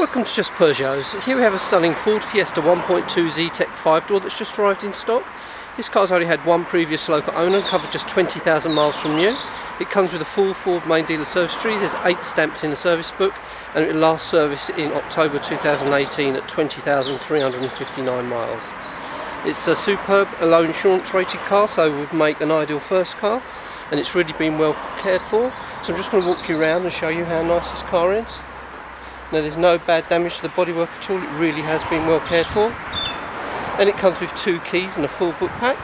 Welcome to Just Peugeots. Here we have a stunning Ford Fiesta 1.2 Zetec 5-door that's just arrived in stock. This car's only had one previous local owner and covered just 20,000 miles from new. It comes with a full Ford main dealer service history. There's eight stamped in the service book and it last service in October 2018 at 20,359 miles. It's a superb low insurance rated car so would make an ideal first car and it's really been well cared for. So I'm just going to walk you around and show you how nice this car is. Now there's no bad damage to the bodywork at all, it really has been well cared for. And it comes with two keys and a full book pack.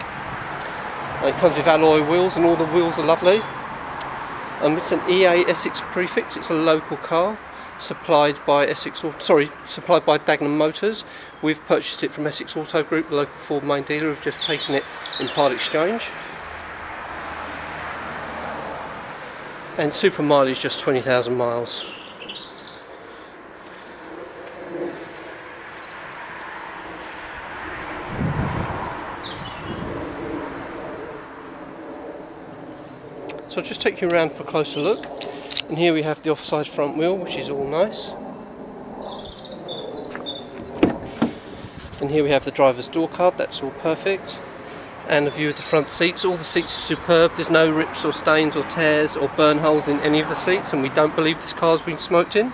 And it comes with alloy wheels and all the wheels are lovely. Um, it's an EA Essex prefix, it's a local car supplied by Essex, sorry, supplied by Dagenham Motors. We've purchased it from Essex Auto Group, the local Ford main dealer, who've just taken it in part exchange. And super mileage just 20,000 miles. So I'll just take you around for a closer look. And here we have the offside front wheel, which is all nice. And here we have the driver's door card, that's all perfect. And a view of the front seats. All the seats are superb. There's no rips or stains or tears or burn holes in any of the seats, and we don't believe this car's been smoked in.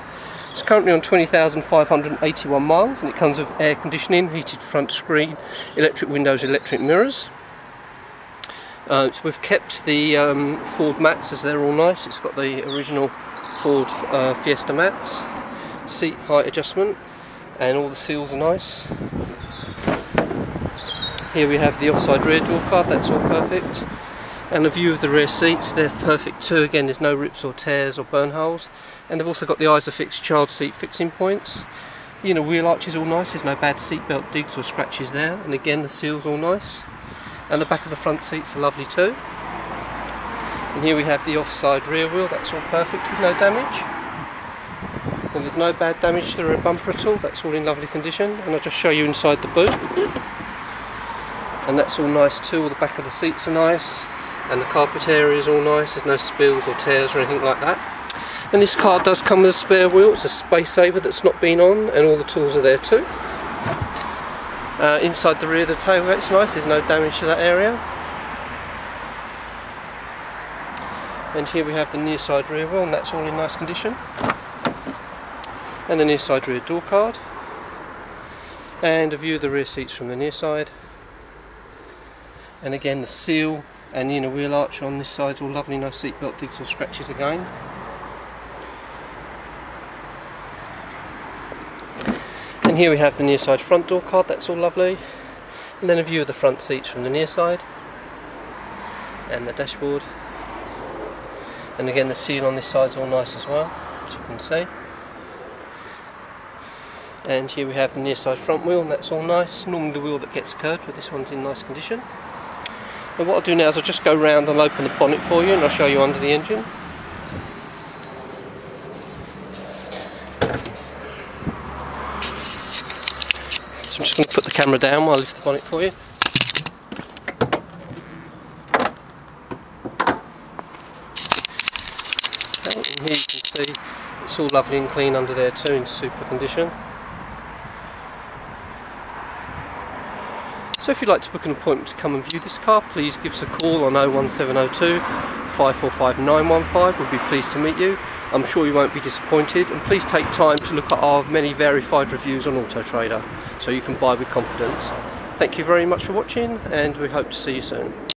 It's currently on 20,581 miles and it comes with air conditioning, heated front screen, electric windows, electric mirrors. Uh, so we've kept the um, Ford mats as they're all nice. It's got the original Ford uh, Fiesta mats, seat height adjustment, and all the seals are nice. Here we have the offside rear door card, that's all perfect. And a view of the rear seats, they're perfect too. Again, there's no rips or tears or burn holes. And they've also got the Isofix child seat fixing points. You know, wheel arch is all nice, there's no bad seatbelt digs or scratches there. And again, the seals all nice and the back of the front seats are lovely too. And here we have the offside rear wheel. That's all perfect with no damage. And there's no bad damage to the rear bumper at all that's all in lovely condition. And I'll just show you inside the boot. And that's all nice too. All the back of the seats are nice. And the carpet area is all nice. There's no spills or tears or anything like that. And this car does come with a spare wheel. It's a space saver that's not been on. And all the tools are there too uh, inside the rear of the tailgate's nice, there's no damage to that area. And here we have the near side rear wheel and that's all in nice condition. And the near side rear door card. And a view of the rear seats from the near side. And again the seal and the inner wheel arch on this side is all lovely, no seatbelt digs or scratches again. And here we have the near side front door card, that's all lovely. And then a view of the front seats from the near side. And the dashboard. And again the seal on this side is all nice as well, as you can see. And here we have the near side front wheel and that's all nice. Normally the wheel that gets curved but this one's in nice condition. And what I'll do now is I'll just go round and open the bonnet for you and I'll show you under the engine. So I'm just going to put the camera down while I lift the bonnet for you. And here you can see it's all lovely and clean under there too in super condition. So if you'd like to book an appointment to come and view this car, please give us a call on 01702 545 915. We'll be pleased to meet you. I'm sure you won't be disappointed. And please take time to look at our many verified reviews on Auto Trader so you can buy with confidence. Thank you very much for watching and we hope to see you soon.